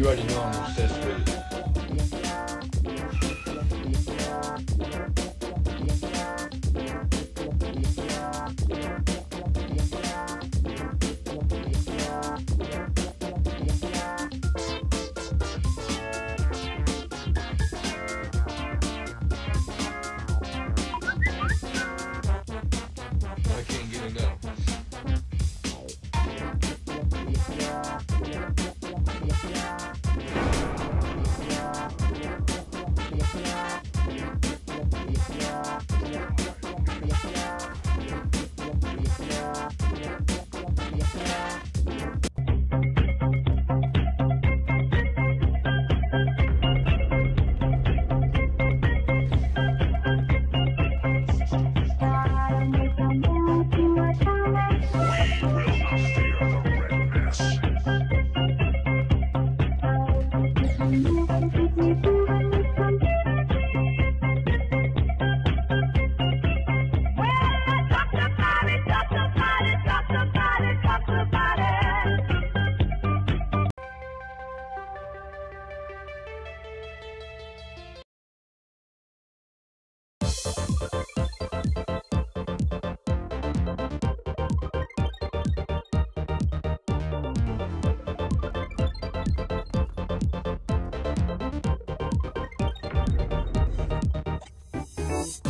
You already know I'm obsessed with it. I can't get enough. Thank